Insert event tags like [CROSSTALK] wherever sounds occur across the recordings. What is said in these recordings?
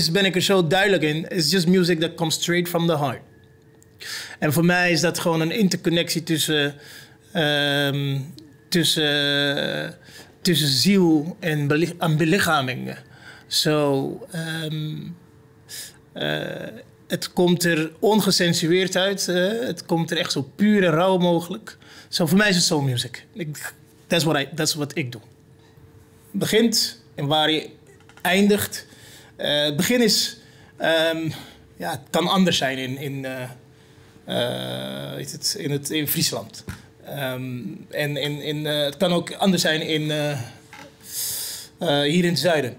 is, ben ik er zo duidelijk in? It's just music that comes straight from the heart. En voor mij is dat gewoon een interconnectie tussen, ehm, tussen, tussen ziel en, beli- en belichaming. Zo, ehm, eh, het komt er ongecensureerd uit. het komt er echt zo puur en rauw mogelijk. Zo, voor mij is het soul music. Ik, that's, what I, that's what ik doe begint en waar je eindigt. Eh, het begin is, ehm, ja, het kan anders zijn in, in, eh, eh, het, in, het, in Friesland. Ehm, en in, in, het kan ook anders zijn in, hier in het zuiden.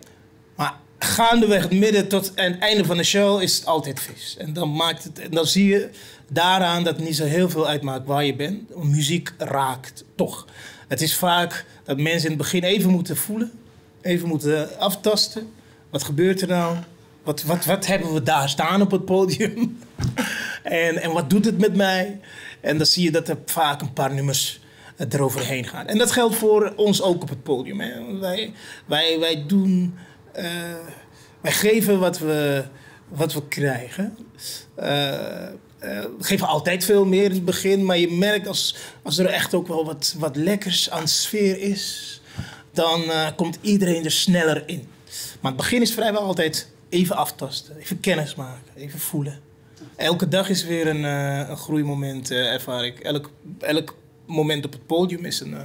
Maar gaandeweg het midden tot het einde van de show is het altijd vis. En dan, maakt het, en dan zie je daaraan dat het niet zo heel veel uitmaakt waar je bent. Muziek raakt toch. Het is vaak dat mensen in het begin even moeten voelen. Even moeten aftasten. Wat gebeurt er nou? Wat, wat, wat hebben we daar staan op het podium? [LAUGHS] en, en wat doet het met mij? En dan zie je dat er vaak een paar nummers eh, eroverheen gaan. En dat geldt voor ons ook op het podium. Hè. Wij, wij, wij doen... eh, wij geven wat we, wat we krijgen. Eh, we geven altijd veel meer in het begin, maar je merkt als, als er echt ook wel wat, wat lekkers aan sfeer is, dan komt iedereen er sneller in. Maar het begin is vrijwel altijd even aftasten, even kennis maken, even voelen. Elke dag is weer een, eh, een groeimoment, eh, ervaar ik. Elk, elk moment op het podium is een, eh,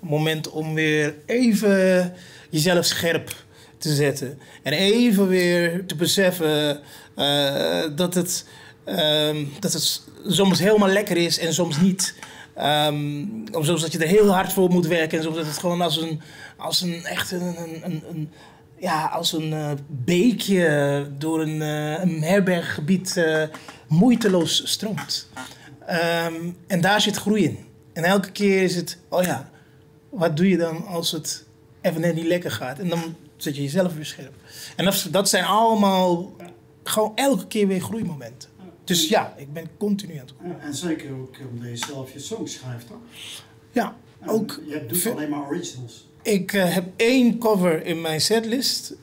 moment om weer even jezelf scherp te zetten. En even weer te beseffen dat, het, ehm, dat het soms helemaal lekker is en soms niet. Of soms dat je er heel hard voor moet werken en soms dat het gewoon als een, als een echt een, een, een ja, als een eh, beekje door een, eh, een herberggebied eh, moeiteloos stroomt. Ehm, en daar zit groei in. En elke keer is het, oh ja, wat doe je dan als het even net niet lekker gaat? En dan zet je jezelf weer scherp. En dat, dat zijn allemaal gewoon elke keer weer groeimomenten. Dus ja, ik ben continu aan het groeien. Ja, en zeker ook omdat je zelf je songs schrijft, toch? Ja, En ook. Je doet alleen maar originals. Ik eh, heb één cover in mijn setlist.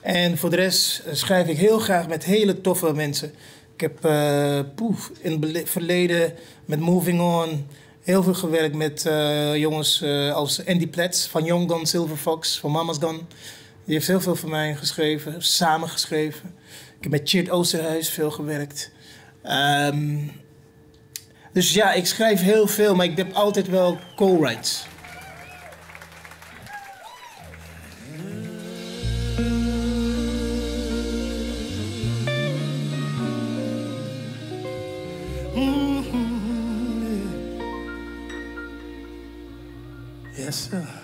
En voor de rest eh, schrijf ik heel graag met hele toffe mensen. Ik heb eh, poef, in het verleden met Moving On heel veel gewerkt met jongens als Andy Plets van Young Gun Silver Fox, van Mama's Gun. Die heeft heel veel voor mij geschreven, samen geschreven. Ik heb met Chert Oosterhuis veel gewerkt. Ehm, dus ja, ik schrijf heel veel, maar ik heb altijd wel co-writes. Let's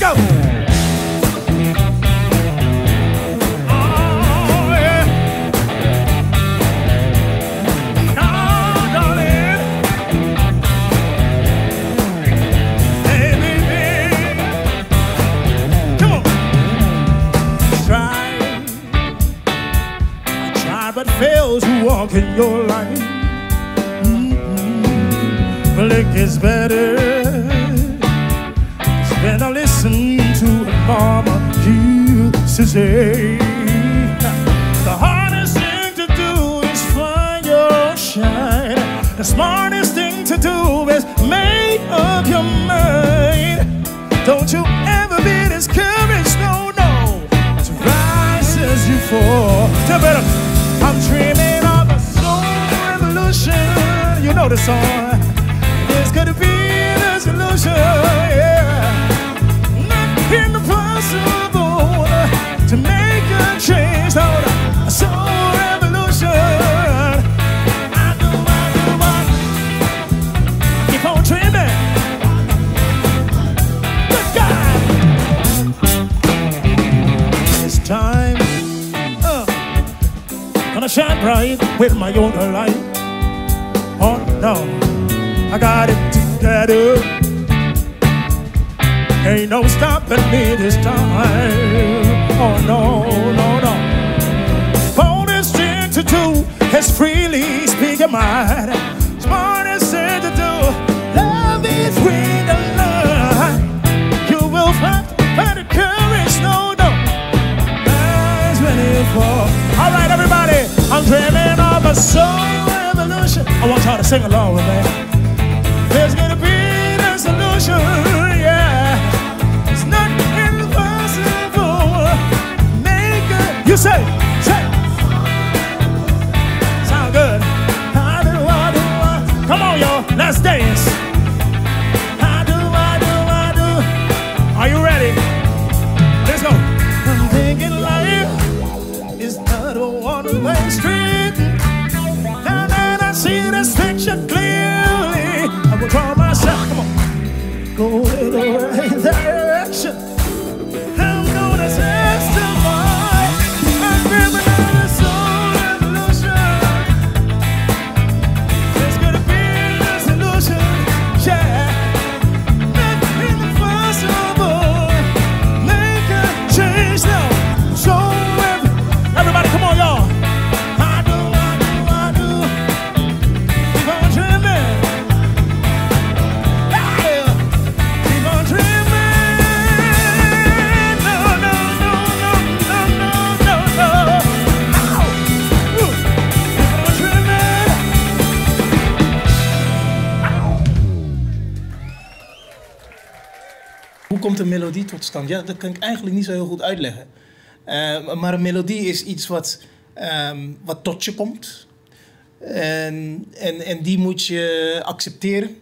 go. but fails to walk in your life. Mm-hmm. Blink is better. To say. The hardest thing to do is find your shine. The smartest thing to do is make up your mind. Don't you ever be discouraged, no, no. To rise as you fall. Tell better. I'm dreaming of a soul revolution. You know the song. This could be the solution, yeah. With my own light. Oh no, I got it together. Ain't no stopping me this time. Oh no, no, no. Bonus thing to do is freely speak your mind. Sing along with me. Een melodie tot stand? Ja, dat kan ik eigenlijk niet zo heel goed uitleggen. Eh, maar een melodie is iets wat, ehm, wat tot je komt. En, en, en die moet je accepteren.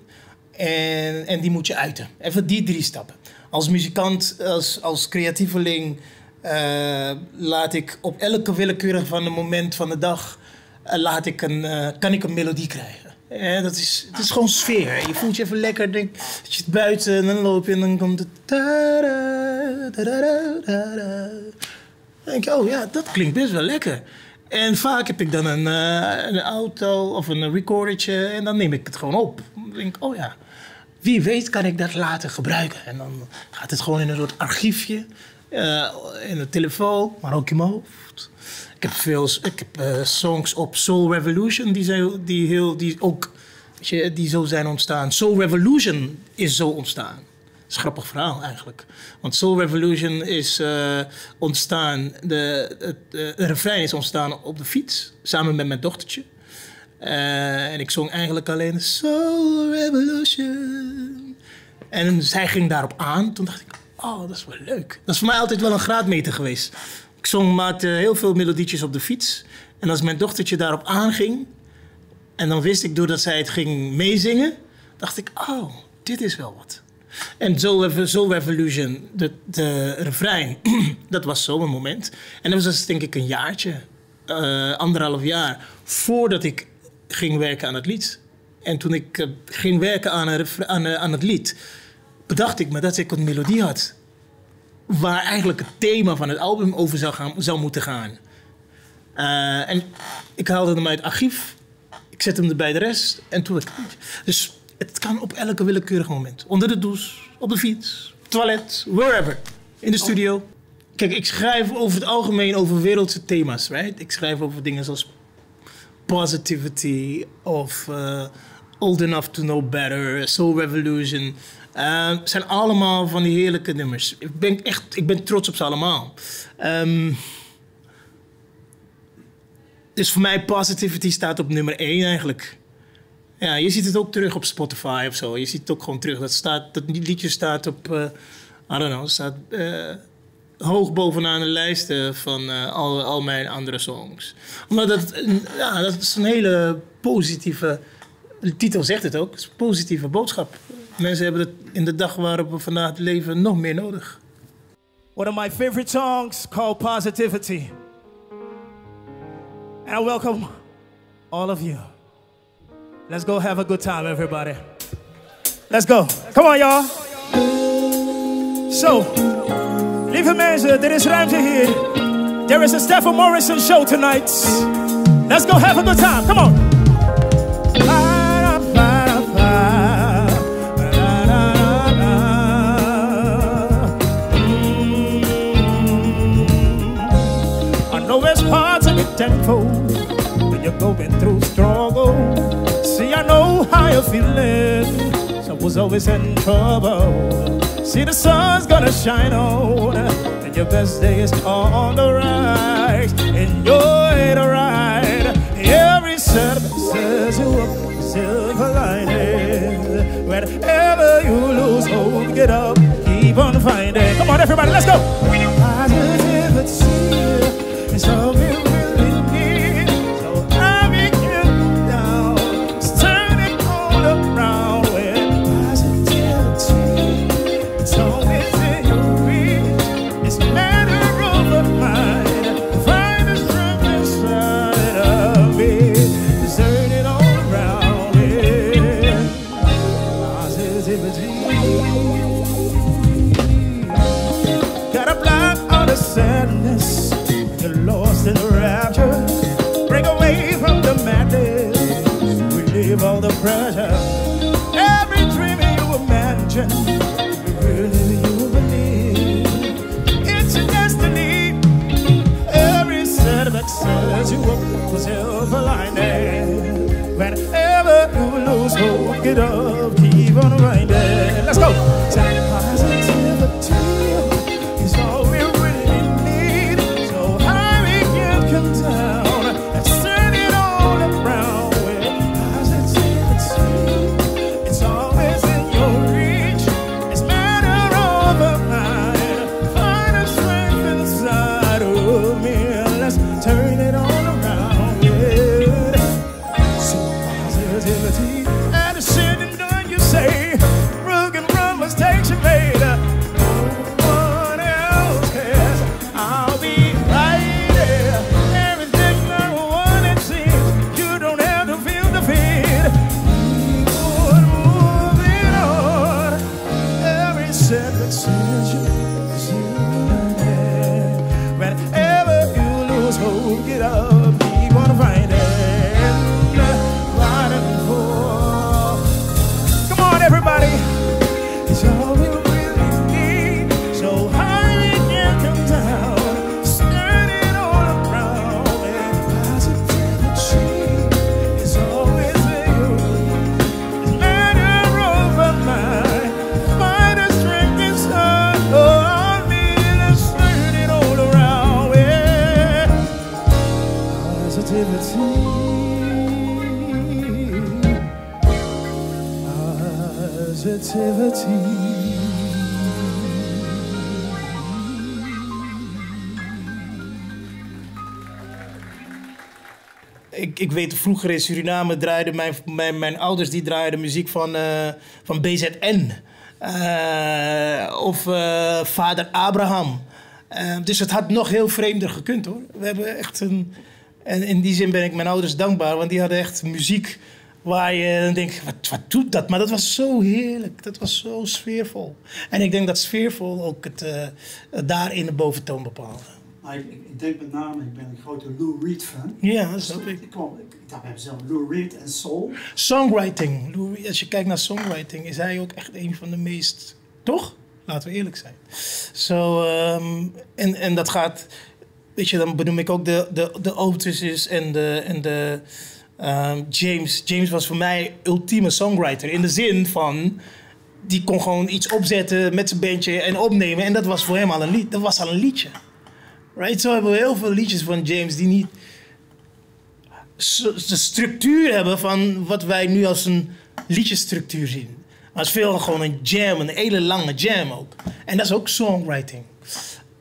En, en die moet je uiten. Even die drie stappen. Als muzikant, als, als creatieveling, eh, laat ik op elke willekeurig van de moment van de dag, eh, laat ik een, kan ik een melodie krijgen. Eh, dat is, het is gewoon sfeer. Je voelt je even lekker, denk, je zit buiten en dan loop je en dan komt het... Dan denk je, oh ja, dat klinkt best wel lekker. En vaak heb ik dan een, eh, een auto of een recordertje en dan neem ik het gewoon op. Dan denk ik, oh ja, wie weet kan ik dat later gebruiken. En dan gaat het gewoon in een soort archiefje, eh, in de telefoon, maar ook in mijn hoofd. Ik heb veel ik heb, eh, songs op Soul Revolution die, zijn, die, heel, die ook je, die zo zijn ontstaan. Soul Revolution is zo ontstaan. Dat is een grappig verhaal eigenlijk. Want Soul Revolution is eh, ontstaan, de, het de refrein is ontstaan op de fiets, samen met mijn dochtertje. En ik zong eigenlijk alleen Soul Revolution. En zij ging daarop aan. Toen dacht ik, oh, dat is wel leuk. Dat is voor mij altijd wel een graadmeter geweest. Ik zong maakte heel veel melodietjes op de fiets. En als mijn dochtertje daarop aanging... en dan wist ik doordat zij het ging meezingen... dacht ik, oh, dit is wel wat. En Soul, Soul Revolution, de, de refrein, [CLEARS THROAT] dat was zo'n moment. En dat was dus denk ik een jaartje, eh, anderhalf jaar, voordat ik ging werken aan het lied. En toen ik eh, ging werken aan, aan, eh, aan het lied, bedacht ik me dat ik een melodie had. Waar eigenlijk het thema van het album over zou, gaan, zou moeten gaan. Eh, en ik haalde hem uit het archief. Ik zet hem er bij de rest. En toen ik, dus het kan op elke willekeurig moment. Onder de douche, op de fiets, toilet, wherever. In de studio. Kijk, ik schrijf over het algemeen over wereldse thema's. Right? Ik schrijf over dingen zoals positivity of eh, old enough to know better, soul revolution. Het zijn allemaal van die heerlijke nummers. Ik ben echt, ik ben trots op ze allemaal. Ehm, dus voor mij positivity staat op nummer 1 eigenlijk. Ja, je ziet het ook terug op Spotify of zo. Je ziet het ook gewoon terug. Dat, staat, dat liedje staat op, eh, I don't know, staat eh, hoog bovenaan de lijsten van eh, al, al mijn andere songs. Omdat dat, ja, dat is een hele positieve, de titel zegt het ook, het is een positieve boodschap. Mensen hebben het in de dag waarop we vandaag leven nog meer nodig. One of my favorite songs called Positivity. And I welcome all of you. Let's go have a good time, everybody. Let's go. Come on, y'all. So, lieve mensen, er is ruimte hier. There is a Stephen Morrison show tonight. Let's go have a good time. Come on. Thankful when you're going through struggle. See, I know how you're feeling. I was always in trouble. See, the sun's gonna shine on, and your best day is on the rise. Enjoy the ride. Every setback says you up, silver lining. Whenever you lose hope, get up, keep on fighting. Come on, everybody, let's go. You up silver lining. Whenever you lose hope, get up, keep on riding. love. Ik, weet, vroeger in Suriname draaiden mijn, mijn, mijn ouders die draaiden muziek van, uh, van BZN. Uh, of uh, Vader Abraham. dus het had nog heel vreemder gekund hoor. We hebben echt een. En in die zin ben ik mijn ouders dankbaar, want die hadden echt muziek waar je denkt: wat, wat doet dat? Maar dat was zo heerlijk, dat was zo sfeervol. En ik denk dat sfeervol ook het, daarin de boventoon bepaalde. Maar ik, ik, denk met name, ik ben een grote Lou Reed fan. Ja, dat snap ik. Ik, kwam, ik, ik dacht bij mezelf, Lou Reed en soul. Songwriting. Lou Reed, als je kijkt naar songwriting, is hij ook echt een van de meest... Toch? Laten we eerlijk zijn. Zo, um, en, en dat gaat... Weet je, dan benoem ik ook de, de, de Otis's en de... En de um, James. James was voor mij ultieme songwriter. In de zin van die kon gewoon iets opzetten met zijn bandje en opnemen. En dat was voor hem al een lied. Dat was al een liedje. Right? Zo hebben we heel veel liedjes van James die niet de structuur hebben van wat wij nu als een liedjesstructuur zien. Maar het is veel gewoon een jam, een hele lange jam ook. En dat is ook songwriting.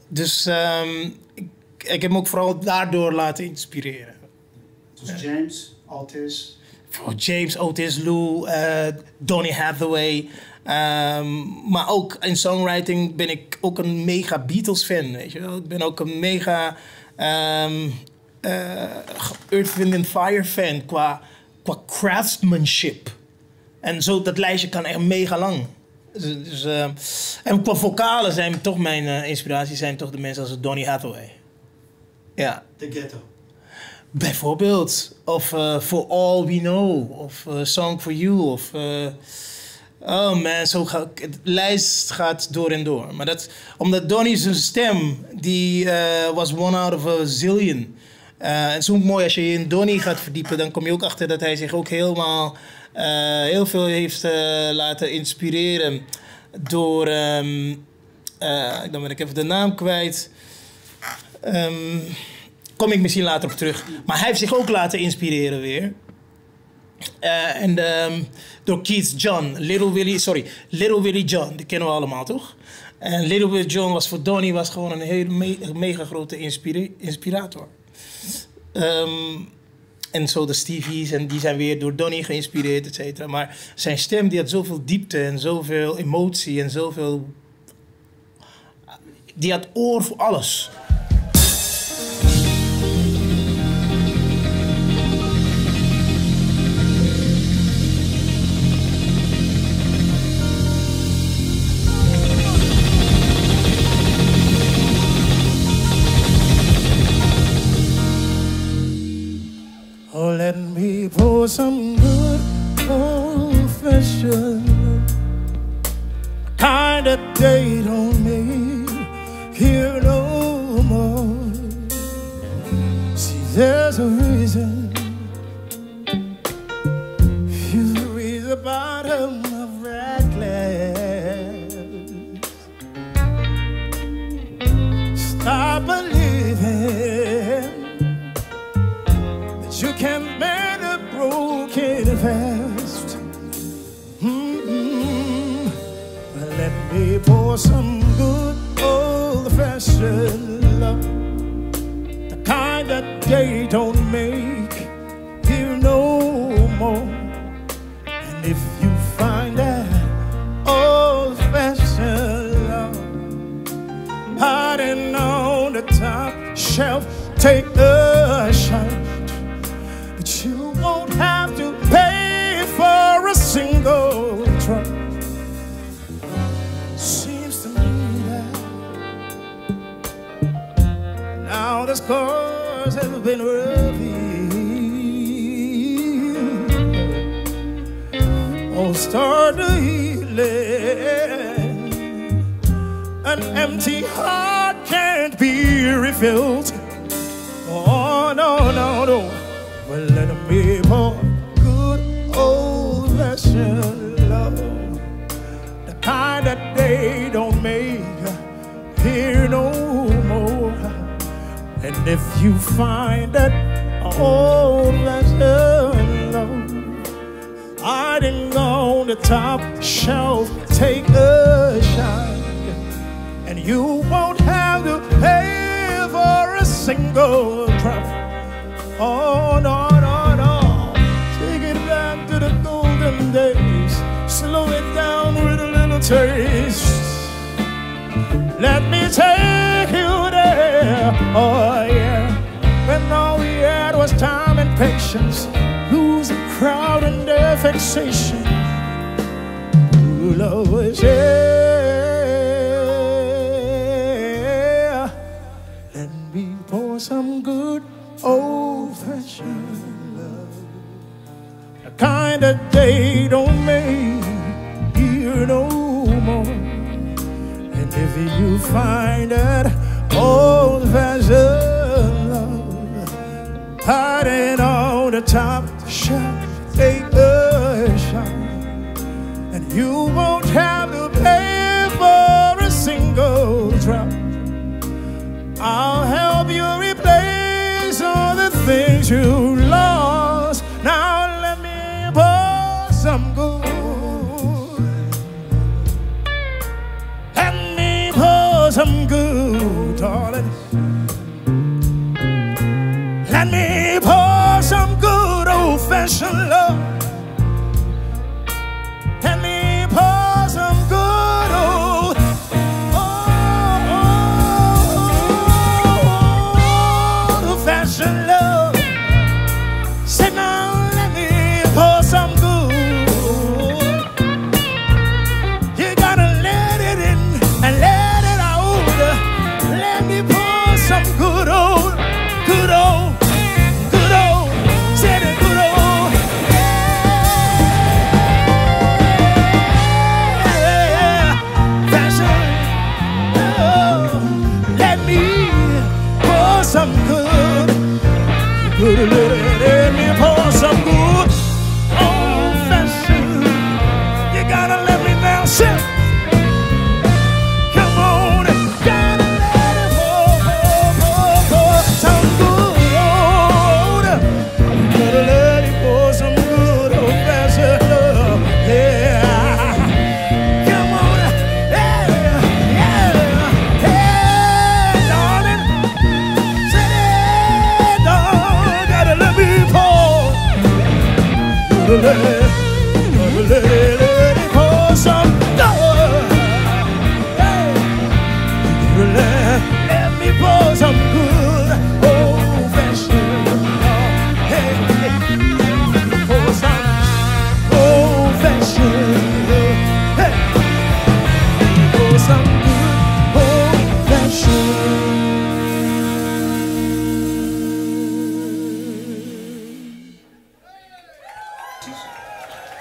Dus um, ik, ik, heb me ook vooral daardoor laten inspireren. Dus James, Otis. Voor James, Otis, Lou, uh, Donny Hathaway. Um, maar ook in songwriting ben ik ook een mega Beatles fan. Weet je wel? Ik ben ook een mega um, uh, Earth, Wind and Fire fan qua, qua craftsmanship. En zo, dat lijstje kan echt mega lang. Dus, dus uh, en qua vocalen zijn toch mijn uh, inspiraties zijn toch de mensen als Donny Hathaway. Ja. The Ghetto. Bijvoorbeeld. Of For All We Know. Of Song For You. Of... Oh man, zo de lijst gaat door en door. Maar dat, omdat Donny zijn stem, die uh, was one out of a zillion. Uh, en zo mooi als je je in Donny gaat verdiepen, dan kom je ook achter dat hij zich ook helemaal uh, heel veel heeft laten inspireren door. Um, dan ben ik even de naam kwijt. Um, kom ik misschien later op terug. Maar hij heeft zich ook laten inspireren weer. Uh, en um, door Keith John, Little Willie, sorry, Little Willie John, die kennen we allemaal toch? En Little Willie John was voor Donny was gewoon een hele me mega grote inspira inspirator. Um, en zo de Stevie's, en die zijn weer door Donny geïnspireerd, et cetera. Maar zijn stem die had zoveel diepte en zoveel emotie en zoveel. Die had oor voor alles. Some good fashioned kind of day don't make here no more. See, there's a reason. Read the the scars have been revealed. All start to healing. An empty heart can't be refilled. Oh, no, no, no. If you find that old fashioned love, I didn't go on the top shelf, take a shot. And you won't have to pay for a single drop. Oh, no, no, no. Take it back to the golden days. Slow it down with a little taste. Let me you there. Oh, yeah. When all we had was time and patience. The crowd and their fixation. Ooh, love was here. Let me pour some good old fashioned love. The kind of day don't make here no more. And if you find that old fashioned love hiding on the top shelf, take a shot. And you won't have to pay for a single drop. I'll help you replace all the things you lost. Now let me pour some good.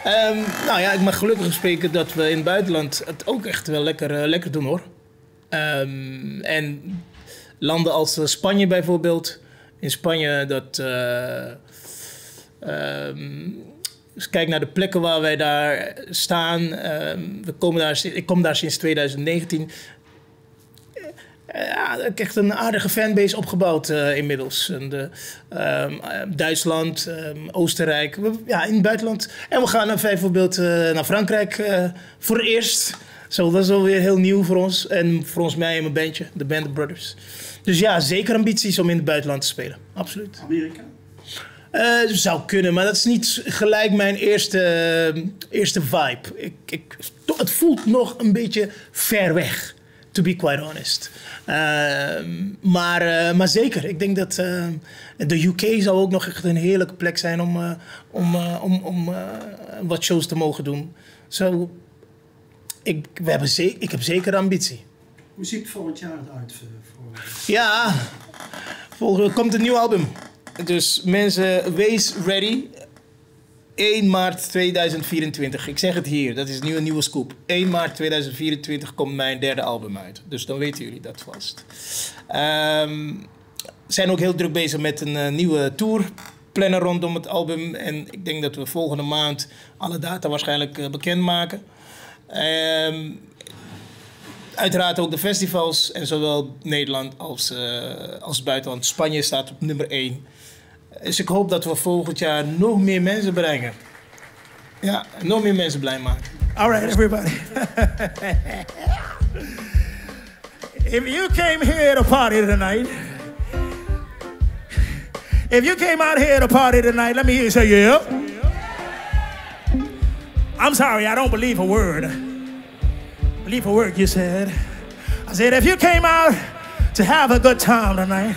Ehm, nou ja, ik mag gelukkig spreken dat we in het buitenland het ook echt wel lekker, eh, lekker doen hoor. Ehm, en landen als eh, Spanje bijvoorbeeld. In Spanje dat... ehm, dus kijk naar de plekken waar wij daar staan. We komen daar, ik kom daar sinds 2019. Ja, ik heb echt een aardige fanbase opgebouwd eh, inmiddels. En de, ehm, eh, Duitsland, ehm, Oostenrijk, we- ja, in het buitenland. En we gaan bijvoorbeeld eh, naar Frankrijk eh, voor het eerst. Zo, dat is alweer heel nieuw voor ons. En voor ons, mij en mijn bandje, de Band Brothers. Dus ja, zeker ambities om in het buitenland te spelen. Absoluut. Amerika? Zou kunnen, maar dat is niet gelijk mijn eerste, eerste vibe. Ik, ik, het voelt nog een beetje ver weg, to be quite honest. Ehm, maar, eh, maar zeker, ik denk dat eh, de UK zou ook nog echt een heerlijke plek zijn om, eh, om, eh, om, om eh, wat shows te mogen doen. Zo, ik, we hebben ze- ik heb zeker ambitie. Hoe ziet het volgend jaar eruit voor... Ja, volgende komt een nieuw album. Dus mensen, wees ready. 1 maart 2024. Ik zeg het hier, dat is nu een nieuwe scoop. 1 maart 2024 komt mijn derde album uit. Dus dan weten jullie dat vast. We zijn ook heel druk bezig met een eh, nieuwe tour. Plannen rondom het album. En ik denk dat we volgende maand alle data waarschijnlijk eh, bekendmaken. Ehm uiteraard ook de festivals. En zowel Nederland als, eh, als buitenland. Spanje staat op nummer 1. Dus ik hoop dat we volgend jaar nog meer mensen bereiken. Ja, nog meer mensen blij maken. All right, everybody. if you came here to party tonight, if you came out here to party tonight, let me hear you say, yeah. I'm sorry, I don't believe a word. Believe a word you said. I said, if you came out to have a good time tonight,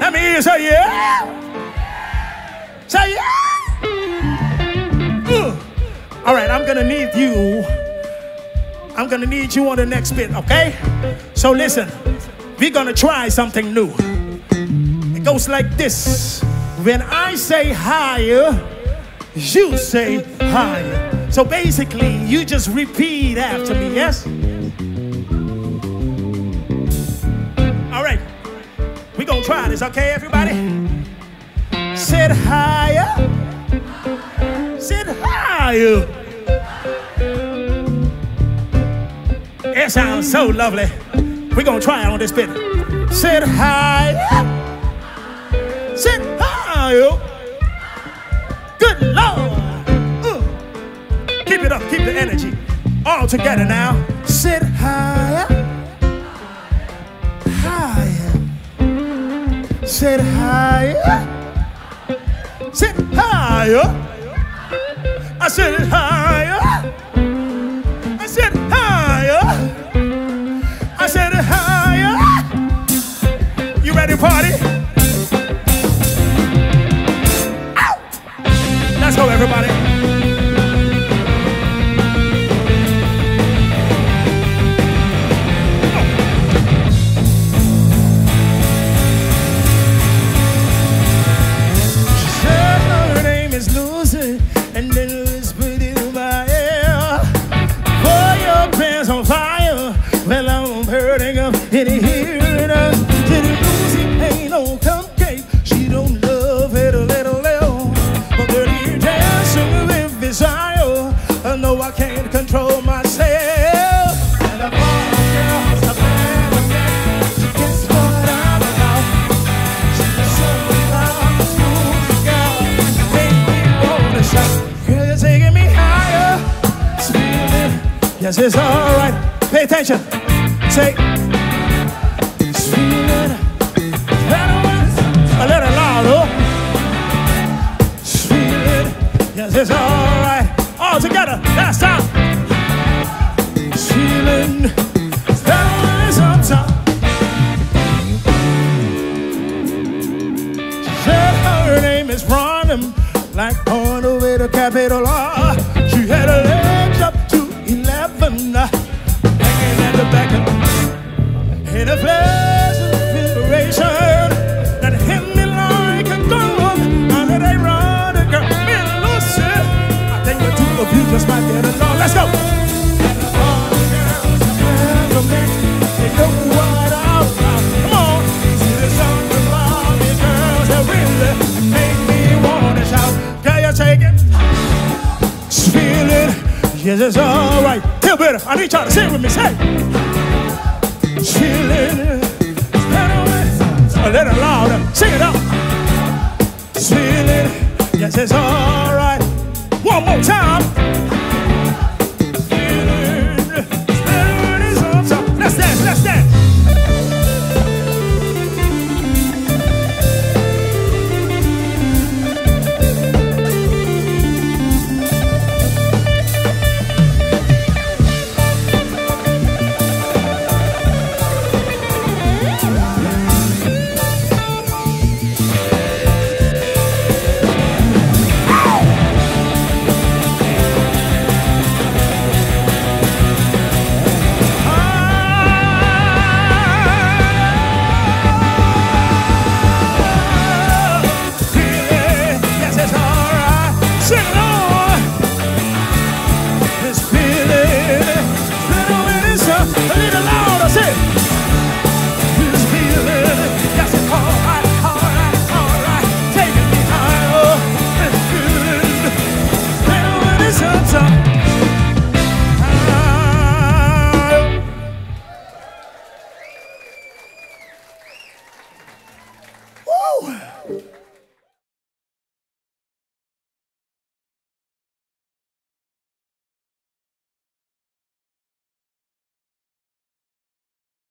let me hear you say, yeah. Yeah. All right, I'm gonna need you. I'm gonna need you on the next bit, okay? So listen, we're gonna try something new. It goes like this. When I say higher, you say higher. So basically, you just repeat after me, yes? All right, we're gonna try this, okay, everybody? Sit higher. Sit higher. It sounds so lovely. We're gonna try it on this bit. Sit higher. Sit higher. Good Lord. Keep it up, keep the energy. All together now. Sit higher. Higher. Sit higher. Higher. I said it higher. It's alright. Pay attention. Say, feeling a little louder. It's feeling, yes, it's alright. All together, last time. Feeling better when it's on top. said her name is Rhonda, like on the way to Capitol R. Yes, it's alright. Feel better. I need y'all to sing with me. Say. It. A little oh, louder. Sing it. Feel it. Yes, it's alright. One more time.